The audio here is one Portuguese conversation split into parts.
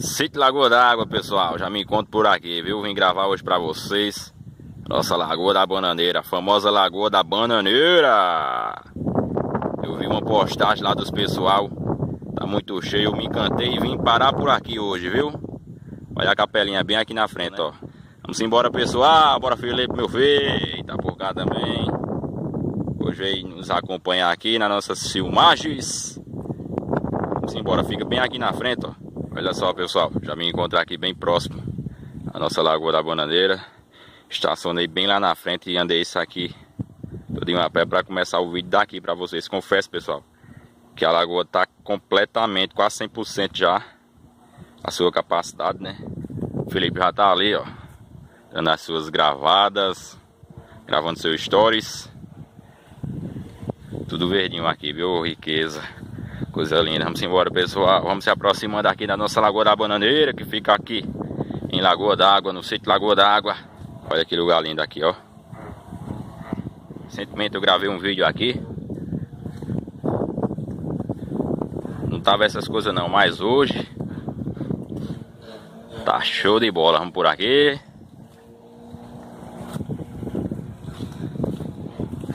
Sítio Lagoa d'Água, pessoal. Já me encontro por aqui, viu? Vim gravar hoje pra vocês. Nossa Lagoa da Bananeira, a famosa Lagoa da Bananeira. Eu vi uma postagem lá dos pessoal. Tá muito cheio, eu me encantei e vim parar por aqui hoje, viu? Olha a capelinha bem aqui na frente, ó. Vamos embora, pessoal. Bora, Felipe, meu filho. Eita, por cá também. Hoje veio nos acompanhar aqui nas nossas filmagens. Vamos embora, fica bem aqui na frente, ó. Olha só pessoal, já me encontrar aqui bem próximo a nossa Lagoa da Bananeira Estacionei bem lá na frente e andei isso aqui. Tudinho a pé para começar o vídeo daqui para vocês. Confesso pessoal, que a lagoa tá completamente, quase 100% já A sua capacidade né? O Felipe já tá ali ó Dando as suas gravadas Gravando seus stories. Tudo verdinho aqui, viu? Riqueza Coisa linda. Vamos embora, pessoal. Vamos se aproximando aqui da nossa Lagoa da Bananeira, que fica aqui em Lagoa d'Água, no sítio Lagoa d'Água. Olha que lugar lindo aqui, ó. Recentemente eu gravei um vídeo aqui. Não tava essas coisas não, mas hoje tá show de bola. Vamos por aqui.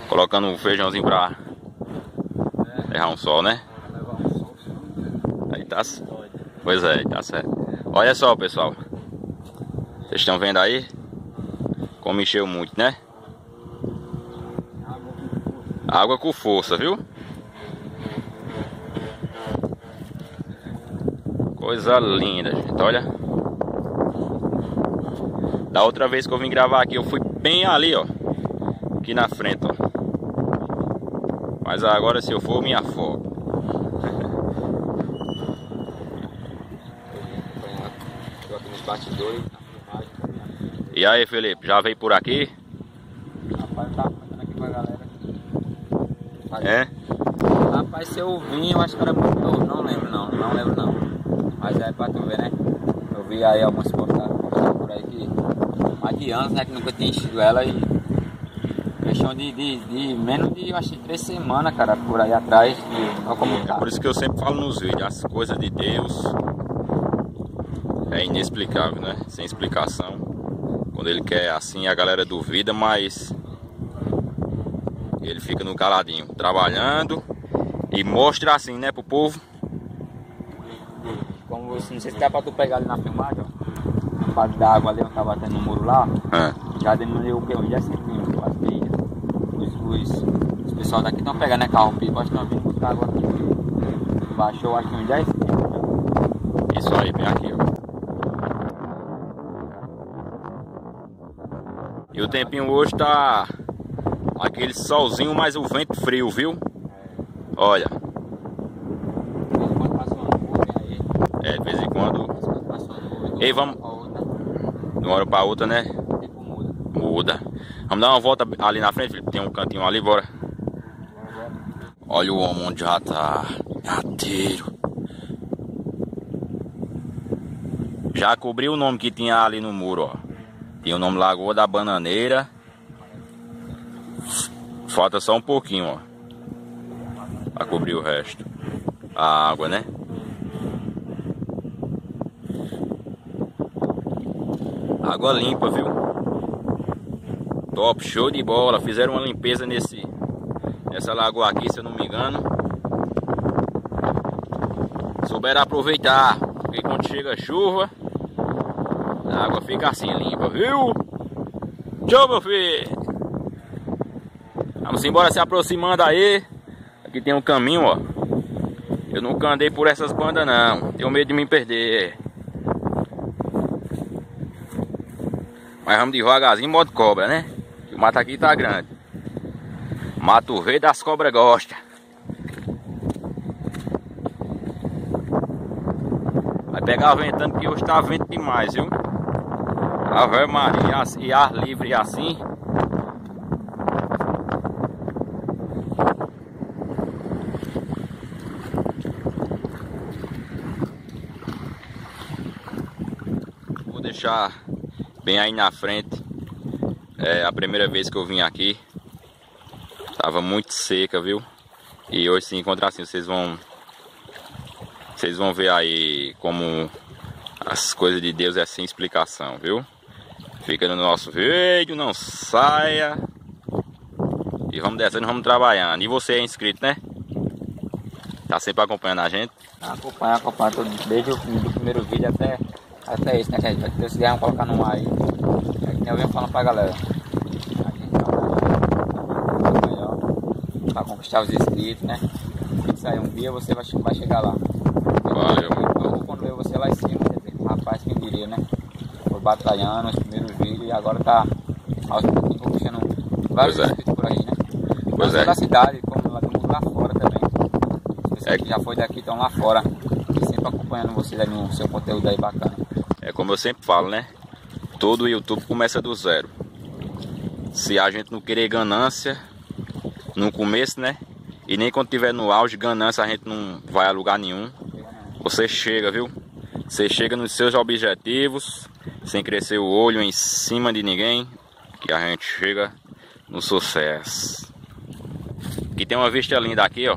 Colocando um feijãozinho pra errar um sol, né? Tá... Pois é, tá certo. Olha só, pessoal. Vocês estão vendo aí? Como encheu muito, né? Água com força, viu? Coisa linda, gente. Olha. Da outra vez que eu vim gravar aqui, eu fui bem ali, ó. Aqui na frente, ó. Mas agora se eu for, me afogo. Bastidores, E aí, Felipe, já veio por aqui? Rapaz, tá contando aqui pra galera. É? Rapaz, se eu vim, eu acho que era muito novo, não lembro não, não lembro não. Mas é pra tu ver, né? Eu vi aí algumas postagens por aí que mais de anos, né, que nunca tinha enchido ela e questão de, de, de, menos de, eu acho, de três semanas, cara, por aí atrás. E, como é por isso que eu sempre falo nos vídeos, as coisas de Deus é inexplicável, né? Sem explicação. Quando ele quer assim, a galera duvida, mas ele fica no caladinho, trabalhando e mostra assim, né, pro povo. Como você, não sei se dá pra tu pegar ali na filmagem, ó. A parte da água ali onde tava tendo no muro lá, é. já diminuiu o que? Uns 10 centímetros, quase que os, os, os pessoal daqui estão pegando, né, carro pipa, acho que estão vindo buscar água aqui. Baixou acho que uns 10 centímetros. Isso aí, bem aqui, ó. E o tempinho hoje tá aquele solzinho, mas o vento frio, viu? Olha. É, de vez em quando. Ei, vamos. De uma hora pra outra, né? Muda. Vamos dar uma volta ali na frente, Tem um cantinho ali, bora. Olha o homem onde já tá. Rateiro. Já cobriu o nome que tinha ali no muro, ó. Tem o nome Lagoa da Bananeira. Falta só um pouquinho, ó. Pra cobrir o resto. A água, né? Água limpa, viu? Top, show de bola. Fizeram uma limpeza nesse nessa lagoa aqui, se eu não me engano. Souberam aproveitar, porque quando chega chuva, a água fica assim limpa, viu? Tchau, meu filho! Vamos embora se aproximando aí. Aqui tem um caminho, ó. Eu nunca andei por essas bandas, não. Tenho medo de me perder. Mas vamos devagarzinho, modo cobra, né? o mato aqui tá grande. Mato verde as cobras gostam. Vai pegar ventando que hoje tá vento demais, viu? Ave Maria e ar livre assim. Vou deixar bem aí na frente. É a primeira vez que eu vim aqui. Tava muito seca, viu? E hoje se encontrar assim, vocês vão vocês vão ver aí como As coisas de Deus é sem explicação, viu? Fica no nosso vídeo, não saia. E vamos descendo, vamos trabalhando. E você é inscrito, né? Tá sempre acompanhando a gente? Acompanha, acompanha todo, desde o do primeiro vídeo até, até esse, né, gente? Se Deus quiser, vamos colocar no ar aí. É que nem eu venho falando pra galera. Pra conquistar os inscritos, né? Isso aí, um dia você vai, vai chegar lá. Valeu. Eu, quando eu você lá em cima, rapaz, quem diria, né? Batalhando os primeiros vídeos e agora tá aos pouquinhos conquistando vários Pois é. por aí, né? Pois Não é. da cidade, como lá do mundo lá fora também. As É. que já foi daqui estão lá fora. Sempre acompanhando vocês aí no seu conteúdo aí bacana. É como eu sempre falo, né? Todo YouTube começa do zero. Se a gente não querer ganância no começo, né? E nem quando tiver no auge, ganância a gente não vai a lugar nenhum. Você chega, viu? Você chega nos seus objetivos, sem crescer o olho em cima de ninguém, que a gente chega no sucesso. Aqui tem uma vista linda aqui, ó.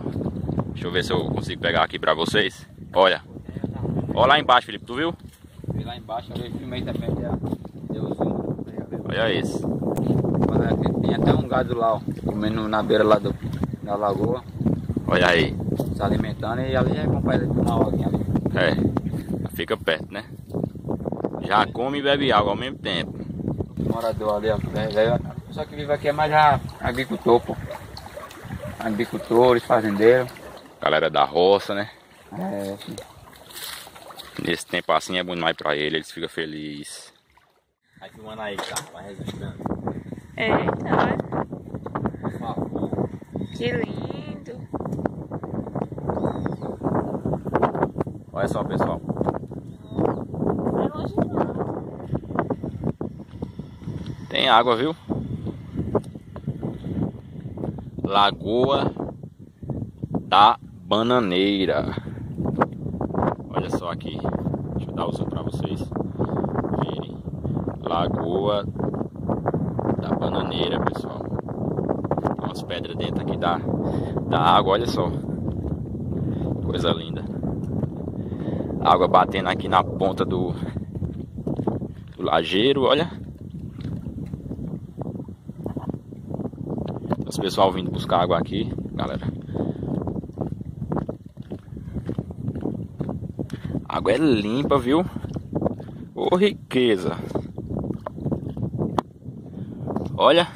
Deixa eu ver se eu consigo pegar aqui pra vocês. Olha. Olha lá embaixo, Felipe, tu viu? Vi lá embaixo, eu filmei também, deu zoom. Olha isso. É Tem até um gado lá, ó, comendo na beira lá do, da lagoa, Olha aí. se alimentando e ali já acompanha ele tomar água ali. É. Fica perto, né? Já come e bebe água ao mesmo tempo. O morador ali, ó, velho, só que vive aqui é mais a, agricultor, pô. Agricultores, fazendeiros. Galera da roça, né? É, assim. Nesse tempo assim é bom demais pra ele, eles ficam felizes. Aí filmando aí, tá? Vai registrando. Eita, que lindo. Olha só, pessoal. Não é longe não. Tem água, viu? Lagoa da Bananeira. Olha só aqui. Deixa eu dar o som pra vocês verem. Lagoa da Bananeira, pessoal. Tem umas pedras dentro aqui da, da água, olha só. Coisa linda. Água batendo aqui na ponta do, do lajeiro, olha. Os pessoal vindo buscar água aqui, galera. A água é limpa, viu? Ô riqueza. Olha.